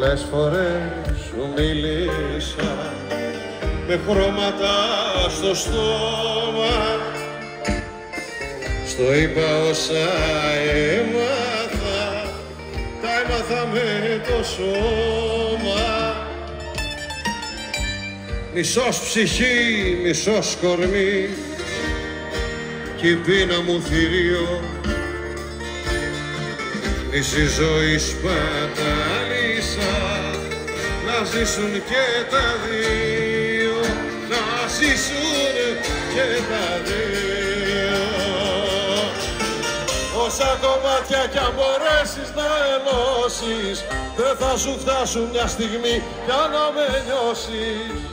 Πολλές φορές σου μίλησα με χρώματα στο στόμα. Στο είπα όσα έμαθα τα έμαθα με το σώμα. Μισός ψυχή, μισός κορμί κι η πείνα μου θηρίο μισή ζωή σπατάλησα να ζήσουν και τα δύο να ζήσουν και τα δύο. Όσα κομμάτια κι αν μπορέσεις να ενώσεις δεν θα σου φτάσουν μια στιγμή για να με νιώσεις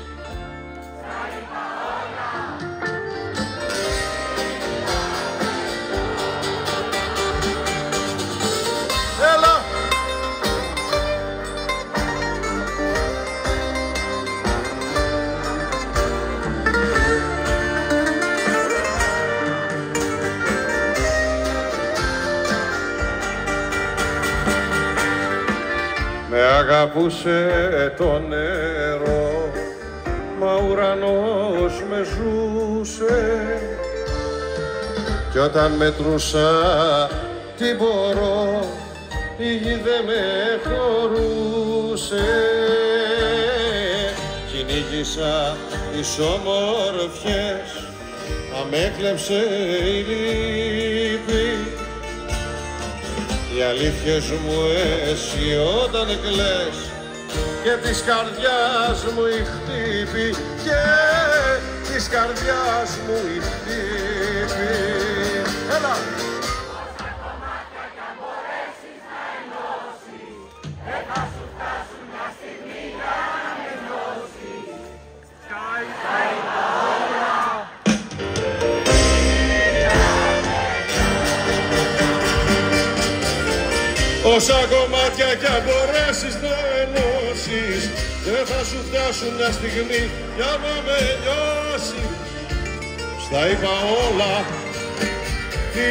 αγαπούσε το νερό Μα ο ουρανός με ζούσε. Κι όταν μετρούσα τι μπορώ η γη δεν με χωρούσε. Κυνήγησα τις όμορφιες Μα με έκλεψε η λύπη οι αλήθειες μου εσύ όταν κλαις και της καρδιάς μου η χτύπη και της καρδιάς μου η Όσα κομμάτια κι αν μπορέσεις να ενώσεις Δεν θα σου φτάσουν μια στιγμή για να με νιώσεις. Στα είπα όλα τι